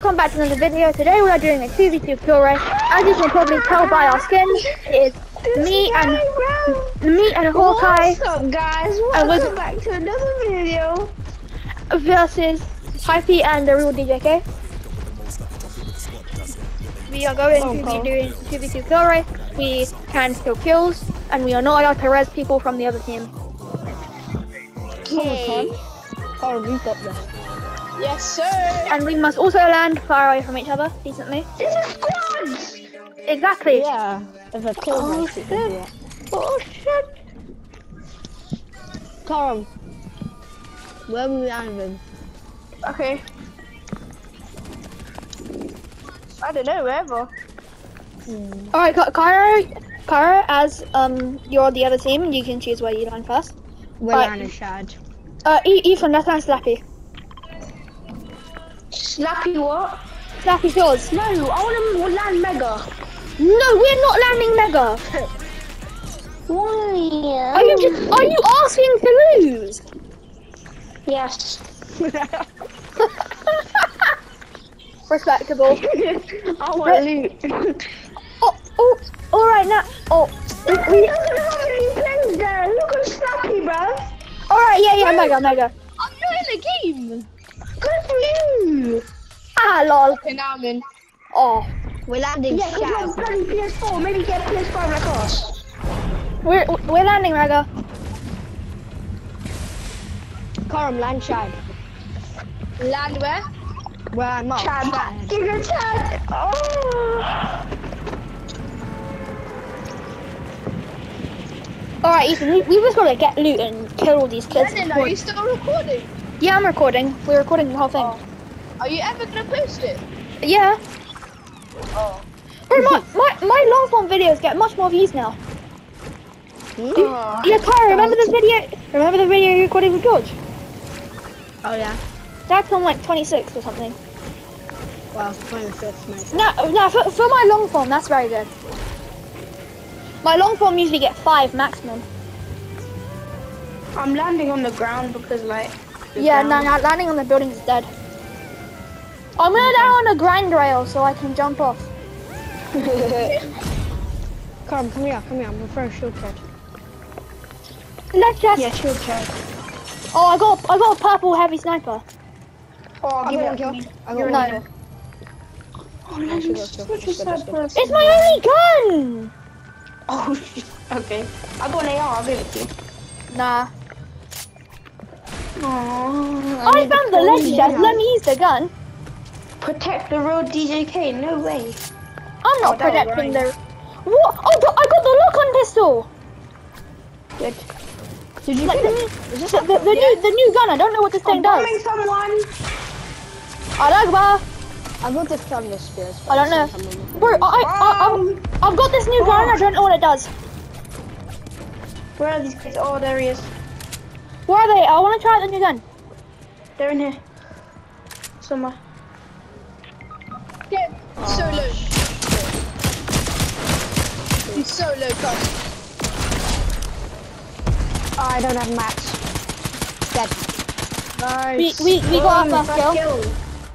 Welcome back to another video. Today we are doing a 2v2 kill race. As you can probably tell by our skins, it is me and me and Hawkeye What's up, guys? Welcome with- back to another video. versus Hypey and the real DJK. We are going to be doing 2v2 kill race. We can steal kills, and we are not allowed to res people from the other team. Okay. Oh, we got this. Yes, sir. And we must also land far away from each other, decently. This is squads. Exactly. Yeah. If a kill Oh, race, it can. Oh shit. Karam, where will we landing? Okay. I don't know, wherever. Hmm. All right, Ka- Cairo, Cairo, as um you're the other team, you can choose where you land first. We're Right. landing Shad. Uh, Ethan, let's land Slappy. Slappy what? Slappy's yours. No, I want to land Mega. No, we're not landing Mega. Why? Are you just, are you asking to lose? Yes. Respectable. I want loot. Oh, oh, all right now. Oh, we, at how many players there. Look at Slappy, bro. all right, yeah, yeah, Mega, Mega. I'm not in the game. Good for. Ah, lol. Okay, now I'm in. Oh, We're landing Yeah, because Shad. you're bloody PS4. Maybe get a PS5 like us. we're we're landing Mega. Karam, land Shad. Land where? Where I'm at. Chad. Give your Chad. Oh. All right, Ethan, we, we just gotta get loot and kill all these kids. Brendan, are you still recording? Yeah, I'm recording. We're recording the whole thing. Are you ever gonna post it? Yeah. Oh. Bro, my, my, my long form videos get much more views now. Hmm? Oh. Yeah, Tyra, remember the video? Remember the video you recorded with George? Oh yeah. That's on like 26 or something. Well, 25th, mate. No, no, for, for my long form, that's very good. My long form usually get five maximum. I'm landing on the ground because like. Yeah, no, no, landing on the building is dead. I'm gonna land on a grind rail so I can jump off. Karam, come here, come here. I'm gonna throw a shield kit. Let's just. Yeah, shield check. Oh, I got, I got a purple heavy sniper. Oh, I give got it one up kill. to me. I got You're one No. kill. Oh, man, Let's you're such a sad let's person. It's my only gun. Oh, okay. I got an AR, I'll give it to you. Nah. Aww, I need to found the pull ledge chest. Let me use the gun. Protect the road, DJK, no way. I'm not Oh, protecting the. What? Oh, I got the lock on pistol. Good. Did you Like get the, the, the, the new the new gun. I don't know what this thing I'm does. bombing someone. Alagba. I got this thunder spears. I don't know. Bro, I, I, I, Um, I've, I've got this new gun. I don't know what it does. where are these guys? Oh, there he is. Where are they? I want to try the new gun. They're in here. Somewhere. Get so low. He's so low, come. Oh, I don't have mats. Dead. Nice. We- we- we got our oh, first kill.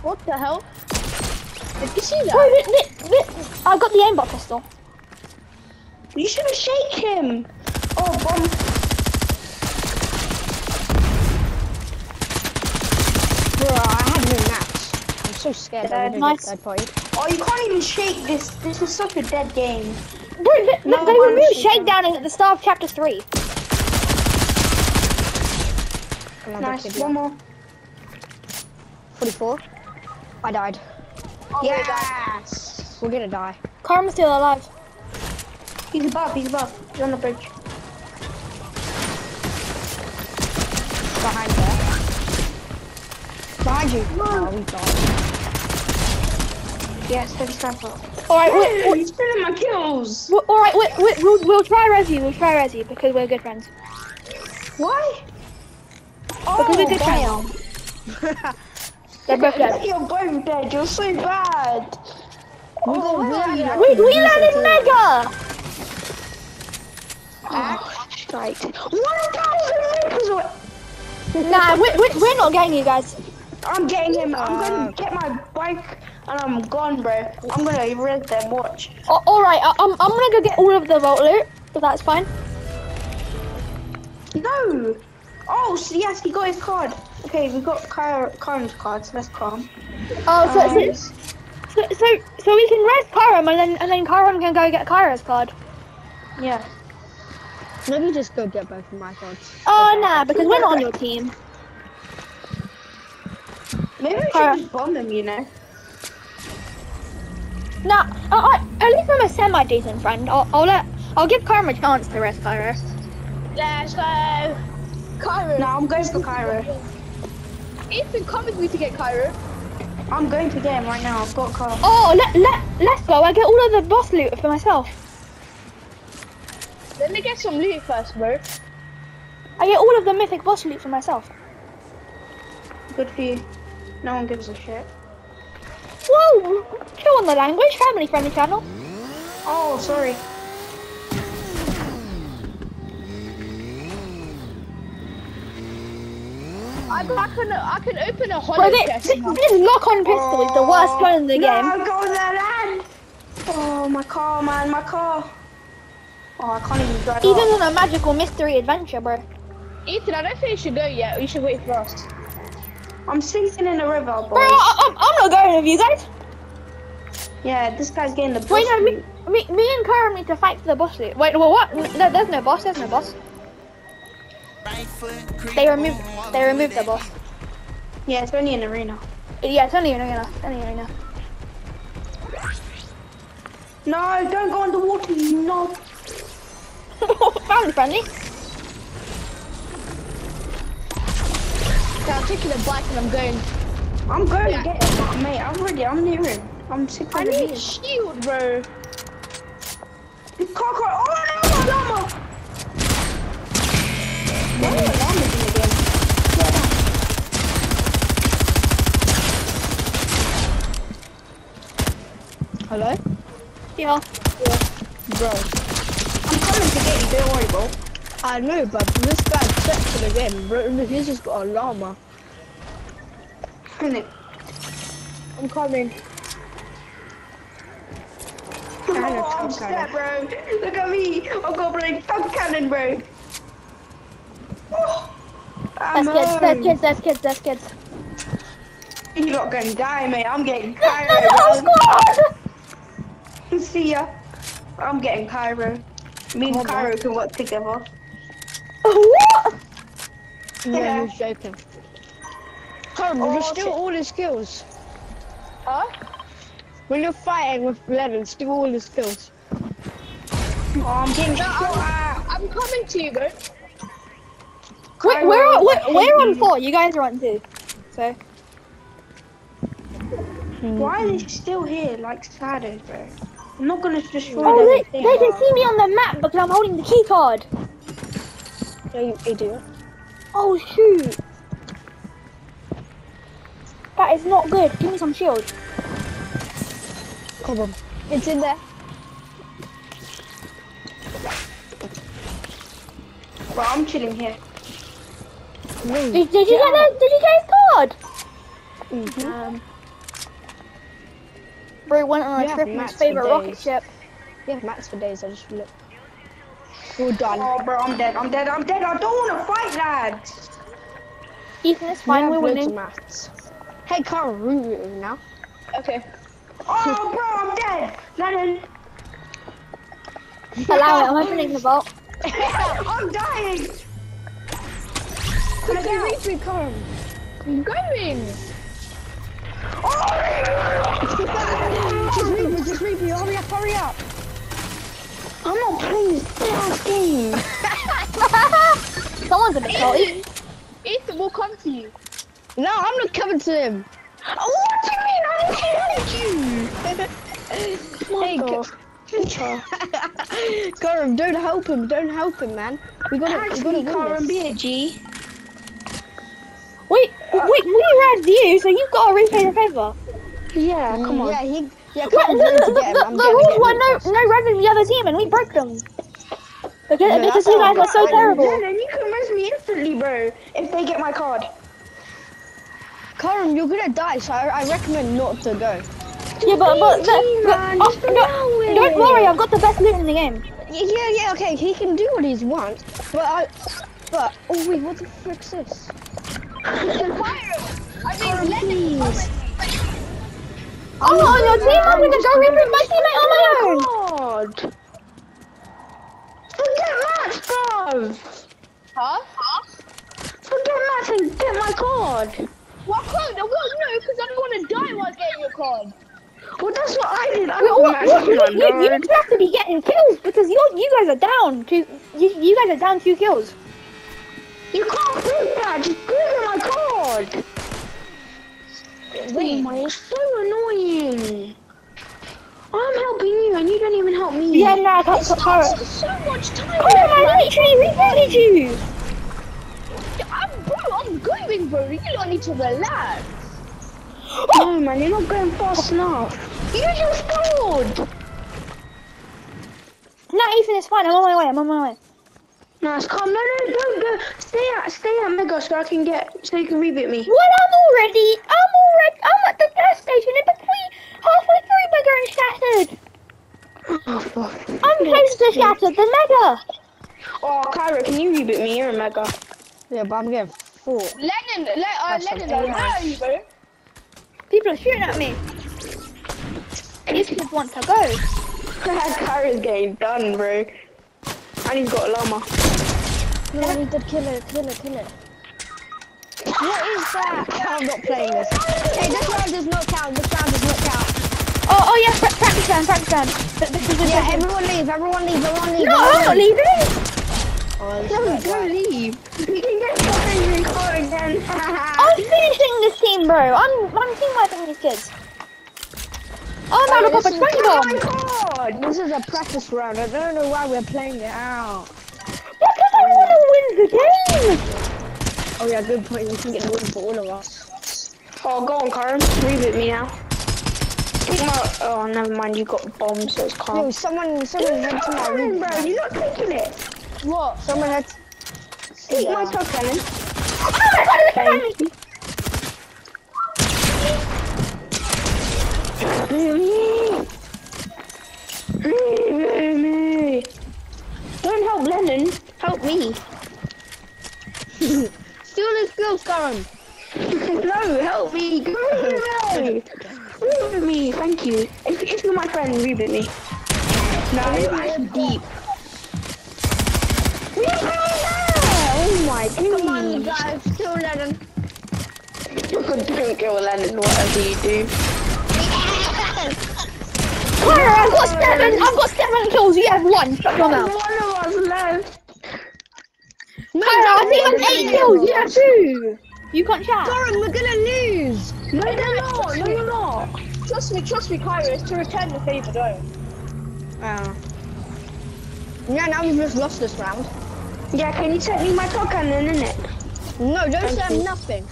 What the hell? Did you see Bro, that? thi- thi- thi- I got the aimbot pistol. You should have shake him. Oh, bomb. Bro, I have no mats. I'm so scared that Dead. we're Nice. get dead party. Oh, you can't even shake this. This is such a dead game. Bro, they, No, they I'm removed shaking. shakedowning at the start of chapter three. Another Nice. One more. 44. I died. Oh, yes. We're gonna die. Karma's still alive. He's above. He's above. He's on the bridge. Behind there. Behind you. Oh, we died. Yes, heavy sniper. All right, wait, Hey, he's stealing my kills. all right, wait, wait, we'll, we'll try Resi. We'll try Resi because we're good friends. Why? Because we're good oh, damn. friends. They're both dead. You're both dead. You're so bad. We Oh, got where are really you? lucky. We, we landed Mega. Oh, shite. 1,000 meters away. Nah, we, we, we're not getting you guys. I'm getting him. I'm gonna get my bike and I'm gone, bro. I'm gonna res them. Watch. Oh, all right, I, I'm I'm gonna go get all of the vault loot. If that's fine. No. Oh, so yes, he got his card. Okay, we got Kyra, Kyron's card, so that's calm. Oh, so, Um, so, so so so we can res Kyram and then and then Kyram can go get Kyra's card. yeah. Let me just go get both of my cards. Oh nah, because we're not on your team. Maybe we should just bomb them, you know. Nah, I, I, at least I'm a semi decent friend. I'll, I'll let I'll give Kyram a chance to res Kyra. Let's go. Cairo. No, I'm going for Kyra. Ethan, come with me to get Cairo. I'm going to get him right now. I've got a car. Oh, let let let's go. I get all of the boss loot for myself. Let me get some loot first, bro. I get all of the mythic boss loot for myself. Good for you. No one gives a shit. Whoa, chill on the language, family friendly channel. Oh, sorry. I, I can I can open a hollow Bro, this, chest this, lock on pistol is the worst oh, gun in the game. No, go there, land. Oh, my car, man, my car. Oh, I can't even drive. Even off. on a magical mystery adventure, bro. Ethan, I don't think you should go yet. You should wait for us. I'm sinking in the river, Bro, boys. I, I'm, I'm not going with you guys. Yeah, this guy's getting the boss. Wait, no, me, me, me and Kyra need to fight for the boss loot. Wait, well, what? No, there's no boss. There's no boss. They removed. They removed the boss. Yeah, it's only an arena. Yeah, it's only an arena. It's only an arena. No, don't go underwater, you knob. Family friendly. Okay, I'm taking a bike and I'm going. I'm going Yeah. to get him, mate. I'm ready. I'm near him. I'm 600 I need meters. shield, bro. Car, car. Oh, no, my llama. Why are the llamas in the game? Hello? Yeah. Yeah. Bro. I'm coming to get you. Don't worry, bro. I know, but this guy's set to the game. Bro, he's just got a llama. Innit? I'm coming. Oh, Kinda I'm tough set, bro. Look at me. I've got a tongue cannon, bro. Oh, I'm That's kids. That's kids. That's kids. That's kids. You're not gonna die, mate. I'm getting That's the whole Cairo, squad. bro. See ya. I'm getting Cairo. Me and Come. Cairo can work together. What? No, Yeah. he's joking. Come, Oh, just steal shit. all his skills. Huh? When you're fighting with Lennon, steal all his skills. Oh, I'm getting No. I'm, oh, uh, I'm coming to you, bro. We're, we're, on- we're, we're on four. You guys are on two. So. Why are they still here, like shadows, bro? I'm not gonna destroy Oh, them. they, they they can see me on the map because I'm holding the key card. Yeah, you idiot. Oh shoot. That is not good. Give me some shield. Come on. It's in there. But I'm chilling here. Move. Did, did you get that? Did you get his card? Mhm. Um, Bro went on a trip in his mats for favorite rocket days. ship. Yeah, Max for days. I just look. We're done. Oh, bro, I'm dead. I'm dead. I'm dead. I don't want to fight, lads. Ethan, it's fine. We We're have loads winning. mats. Hey, Carl, root with him now. Okay. Oh, bro, I'm dead. Lennon. Allow it. I'm opening the vault. I'm dying. Quickly, reach me, Carl. I'm going. Oh, just read me, just read me. Hurry up, hurry up. I'm not playing this last game. Someone's a bit salty. Ethan will come to you. No, I'm not coming to him. Oh, what do you mean? I didn't hit you. Hey, Karam, don't help him. Don't help him, man. We gotta, we gotta Actually, win Karen, be a G. Wait, wait, we read you, so you've got to repay the favor. Yeah, come mm, on. Yeah, he. Yeah, But Karam's the, going the, to get him. I'm the gonna rules were him. no, no revving the other team, and we broke them. Because, No, because you guys are so right. terrible. Yeah, then you can res me instantly, bro. If they get my card. Karam, you're gonna die, so I, I recommend not to go. Yeah, but but, but, Gee, but oh, just allow don't, don't worry, I've got the best loot in the game. Y- Yeah, yeah, okay, he can do what he wants, but I, but oh wait, what the frick's this? Fire! I mean, Lennon. please. I'm on your team. I'm gonna go recruit my teammate on my own. God. Forget Matt, bro. Huh? Forget Matt and get my card. Well, I can't. Well, no, because I don't want to die while getting your card. Well, that's what I did. I Well, got what- Matt what- you, my you, you have to be getting kills because you you guys are down. Two, you, you guys are down two kills. You can't prove that. Just give me my card. Oh Wait, my, it's so annoying. I'm helping you and you don't even help me. Yeah, nah, that's It Kara. takes so much time. Oh, I literally rebooted you. I'm, bro, I'm going, bro. You don't need to relax. Oh! No, man, you're not going fast enough. You just scored. No, Ethan, it's fine. I'm on my way. I'm on my way. Nice, calm. No, no, don't go. Stay at, stay at Mega so I can get, so you can reboot me. Well, I'm already. I'm already. I'm at the gas station in between, halfway through Mega and Shattered. Oh, fuck. I'm closer to Shattered than Mega. Oh, Kyra, can you reboot me? You're a Mega. Yeah, but I'm getting full. Lennon, le- uh, That's Lennon, where are you, bro? People are shooting at me. These kids want to go. Kyra's getting done, bro. And he's got a llama. No, need to kill it, kill it, kill it. What is that? I'm not playing this. Hey, this round does not count. This round does not count. Oh, oh yeah, pra- practice round, practice round. Th- This is Yeah, everyone leave, everyone leave, everyone leave. No, I'm not leaving. Oh, No, don't leave. We can get fucking record again. I'm finishing this team, bro. I'm I'm team wiping these kids. Oh, oh, out of this a 20 oh bomb. My god. This is a practice round. I don't know why we're playing it out. Because I want to win the game. Oh yeah, good point. We can get the win for all of us. Oh, go on, Kyra. Reboot me now. Take my. Oh, never mind. You got bombs, so it's Yo, calm. someone, someone head to my room. bro. You're not taking it. What? Someone head. Take my Yeah. top cannon. Oh my god, it's Thank me. Don't help Lennon. Help me. Steal his skills, Karen. no, help me. Go away. Reboot me. Thank you. If, if you're my friend, reboot me. No, you're actually deep. Oh my Come on, guys. Steal Lennon. Don't kill Lennon, whatever you do. Clara, I've got seven. I've got seven kills. You have one. Shut your mouth. of us left. Clara, I think I'm eight kills. You have two. You can't chat. Karen, we're gonna lose. No, you're not. No, you're not. Trust me, trust me, Kyra. It's to return the favor, don't. Oh. Yeah, now we've just lost this round. Yeah, can you take me my top cannon, innit? No, don't Thank say you. nothing.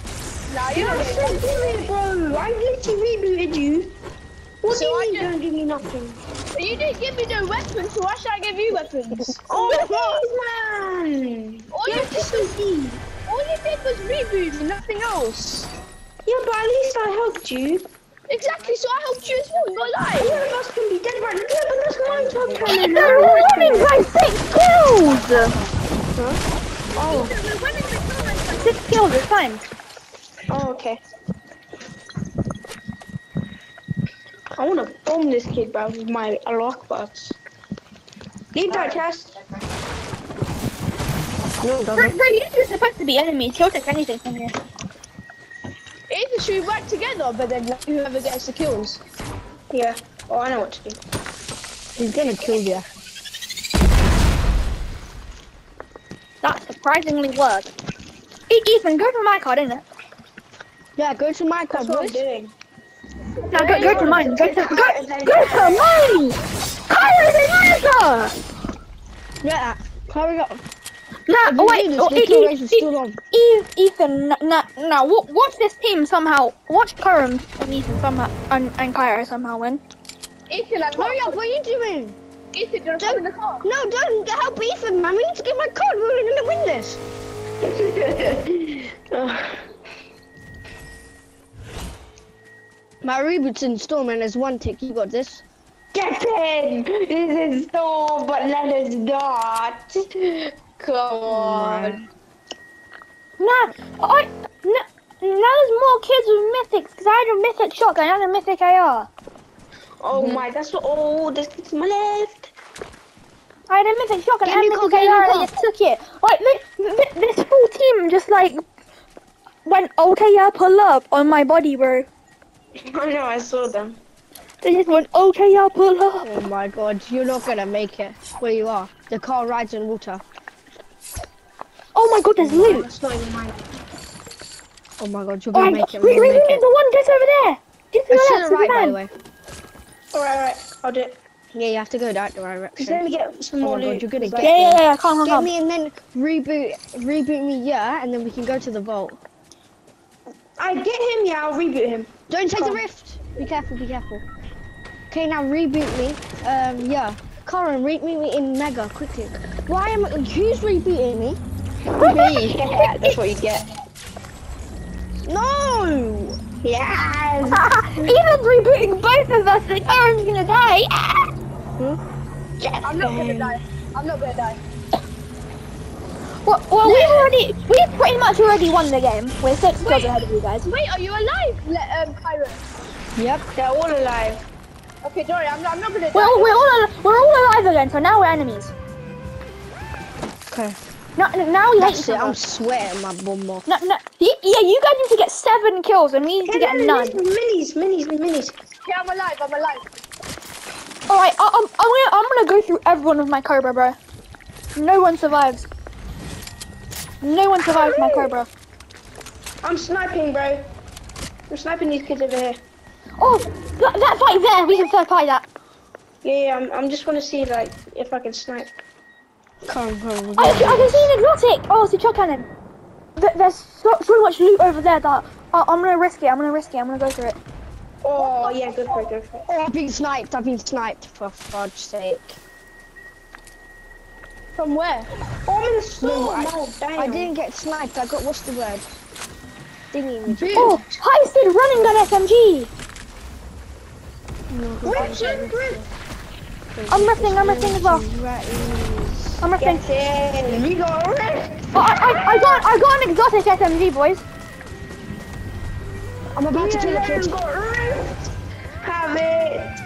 Nah, you You don't don't get say bro. I literally rebooted you. What So do I you mean don't give me nothing? You didn't give me no weapons, so why should I give you weapons? Oh, please, man. All you, You're did was, deep. all you did was reboot me, nothing else. Yeah, but at least I helped you. Exactly, so I helped you as well, not One lie. of us can be dead right now. Yeah, but that's my top cannon. They're winning by six kills. Oh, winning the. Six kills. It's fine. oh, okay. I want to bomb this kid, bro, with my lock bugs. Leave that chest. No, Bro, bro, you're supposed to be enemies. He'll take anything from you. Either should we work together, but then like, whoever gets the kills. Yeah. Oh, I know what to do. He's gonna kill you. That surprisingly worked. Ethan, go for my card, innit? Yeah, go to my That's card, what I'm boys. doing. No, go, go to mine. Go to, go, go to mine. Kyra's in America. Yeah, hurry up. Nah, oh, wait. Oh, the E- kill E- is E- still on. Eve, Ethan, now, now, watch this team somehow. Watch Karam and Ethan somehow, and, and Kyra somehow win. Ethan, I'm Hurry up, what are you doing? Ethan, you're in the car. No, don't help Ethan, man. We need to get my card. We're gonna win this. My reboot's in storm and there's one tick. You got this. Get in! This is so, but let us not. Come on. Nah, I, no, now there's more kids with mythics because I had a mythic shotgun and a mythic AR. Oh my, that's what. Oh, this is to my left. I had a mythic shotgun Get and me, a mythic AR and I just took it. Like, thi- thi- this full team just like went, okay, yeah, pull up on my body, bro. I know, I saw them. They just went, okay, I'll pull up. Oh my god, you're not gonna make it where you are. The car rides in water. Oh my god, there's loot. That's not even mine. Oh my god, you're Oh, gonna my make god. it. Wait, We're wait, wait, the one just over there. Just to It's the to left, the right, by the way. Alright, alright, I'll do it. Yeah, you have to go that Just let direction. me get some Oh more my God, you're gonna It's get Yeah, yeah, yeah, come on, Get come on. me and then reboot, reboot me, yeah, and then we can go to the vault. I get him, yeah, I'll reboot him. Don't take the rift. Be careful, be careful. Okay, now reboot me. Um, yeah. Karen, reboot me in Mega quickly. Why am I? Who's rebooting me? Me. That's what you get. No. Yes! Even rebooting both of us, the Aaron's gonna die. yes I'm not gonna die. I'm not gonna die. Well, well we've already, we've pretty much already won the game. We're six kills ahead of you guys. Wait, are you alive? Le- um, Kyron. Yep. They're all alive. Okay, don't worry. I'm not, I'm not gonna die. We're, all- we're, all, al- we're all alive again, so now we're enemies. Okay. No, no, now we hate That's each it. I'm other. sweating my bum off. No, no, y- yeah, you guys need to get seven kills and we need to get none. Minis, minis, minis. Yeah, I'm alive. I'm alive. Alright, I- I'm, I'm, gonna, I'm gonna go through everyone with my Cobra, bro. No one survives. No one survived my Cobra. I'm sniping, bro. I'm sniping these kids over here. Oh, that, that fight there, we can third party that. Yeah, yeah, I'm, I'm just want to see, like, if I can snipe. Come, come. I, I can see an exotic. Oh, it's a shot cannon. Th- There's so, so much loot over there that I, I'm gonna risk it. I'm gonna risk it. I'm gonna go through it. Oh, yeah, go for it, go for it. Oh, I've been sniped. I've been sniped. For fudge sake. From where? Oh, I'm in the storm. I-. I didn't get sniped. I got what's the word? Thingy. Oh, speed running gun SMG. Richard. I'm riffing. I'm riffing as well. I'm riffing. We got a. Oh, I, I, I got I got an exotic SMG, boys. I'm about to kill a kid. got a rift. Have it.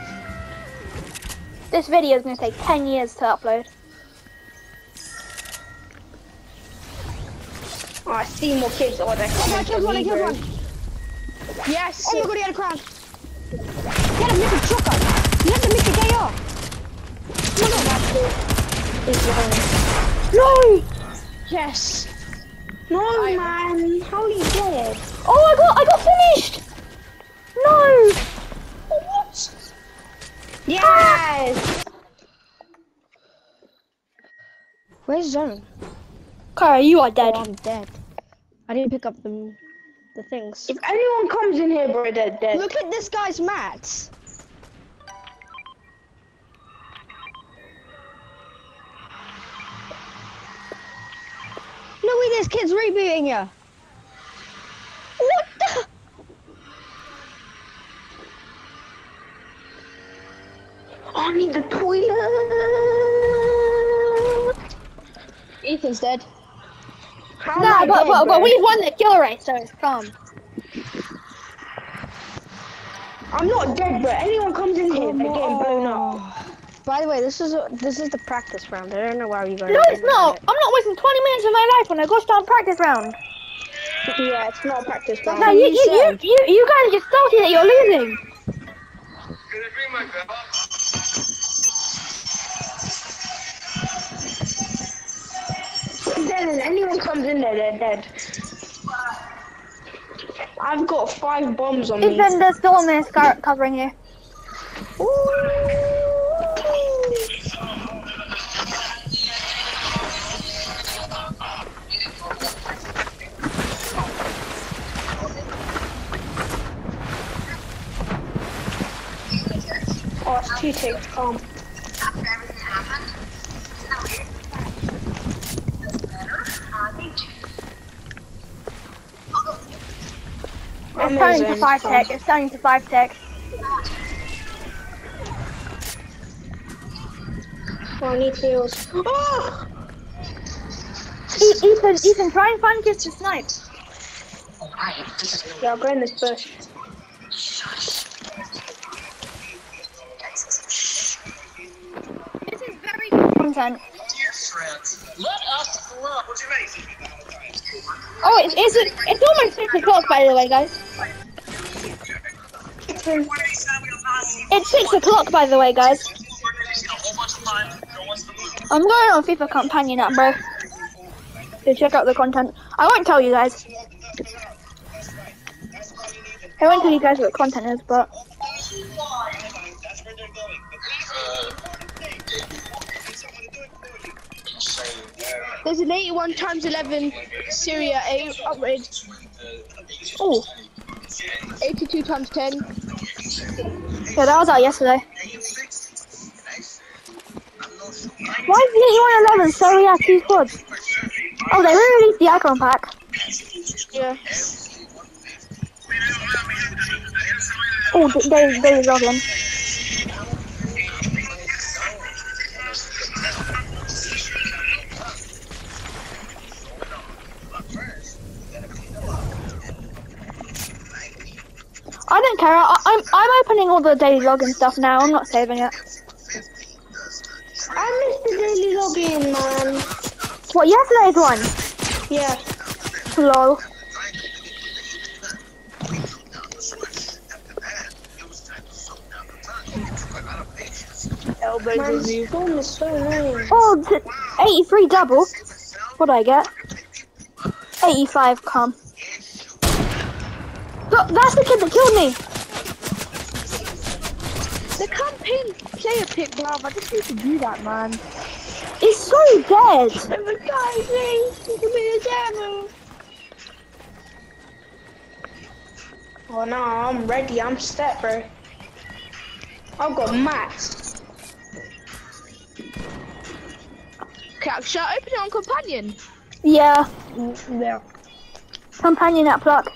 This video is gonna take 10 years to upload. Oh, I see more kids. Oh, they're Oh, I killed one. I killed one. Yes. Oh my god, he had a crown. He had a mythic shotgun. He had the mythic AR. No! Yes. No, man. How are you dead? Oh, I got I got finished. No! What? Yes. Ah! Where's Zone? Kara, you are Oh, dead. I'm dead. I didn't pick up the the things. If anyone comes in here, bro, they're dead. Look at this guy's mats. No way, this kid's rebooting you. What the? I need the toilet. Ethan's dead. How am Nah, but, dead, but, but we've won the kill race, so it's calm. I'm not dead, but anyone comes in here, they're getting blown up. By the way, this is a, this is the practice round. I don't know why you going. No, it's not. I'm not wasting 20 minutes of my life on a gosh darn practice round. Yeah, it's not a practice round. No, you, you you, you, said. you, you guys just salty that you're losing. Then if anyone comes in there, they're dead. I've got five bombs on me. Ethan, the storm is covering you. Oh, it's two ticks. Calm. It's turning to five fine. tech. It's turning to five tech. Oh, I need heals. Oh! E- Ethan, Ethan, try and find kids to snipe. Yeah, I'll go in this bush. This is very good content. Let us through. What do you mean? Oh, it's it's, it's almost six o'clock, by the way, guys. It's six o'clock, by the way, guys. I'm going on FIFA Companion app, bro. To check out the content. I won't tell you guys. I won't tell you guys what the content is, but That's where they're going. There's an 81 times 11 Serie A upgrade. oh, 82 times 10. Yeah, that was out yesterday. Why is the 8111 so we have two squads? Oh, they re-released the icon pack. Yeah. Oh, th- they they log in. I don't care. I, I'm I'm opening all the daily login stuff now. I'm not saving it. I missed the daily login, man. What yesterday's one? Yeah. Lol. Elbows Man, on. Storm is so annoying. Oh, 83 double. What do I get? 85 come. Look, that's the kid that killed me. The campaign player pick, bruv. I just need to do that, man. It's so dead. the guy, please. Give me the demo. Oh no, I'm ready. I'm set, bro. I've got max. Okay, should I open it on companion? Yeah, mm, Yeah. companion at pluck.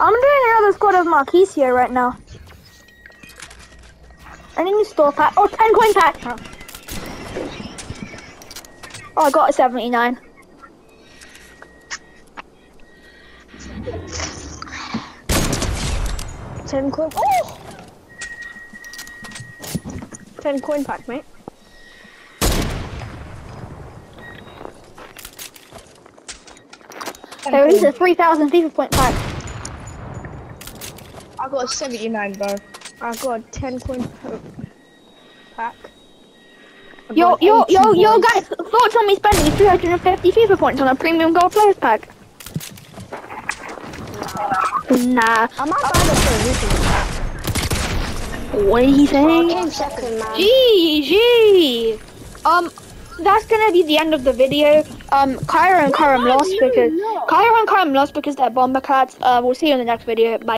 I'm doing another squad of Marquise here right now. I need a store pack. Oh, 10 coin pack. Oh, I got a 79. Ten coin. Oh! Ten coin pack, mate. There is a 3,000 FIFA point pack. I got a 79, bro. I got a ten coin pa- pack. I Yo, yo, 80 yo, yo, boys. guys, thoughts on me spending 350 FIFA points on a premium gold players pack? Nah. I might buy the for recently. What did he I say? came second, man. GG. Um, that's gonna be the end of the video. Um, Kyra and Karam lost because Kyra and Karam lost because they're bomber clads. Uh, we'll see you in the next video. Bye.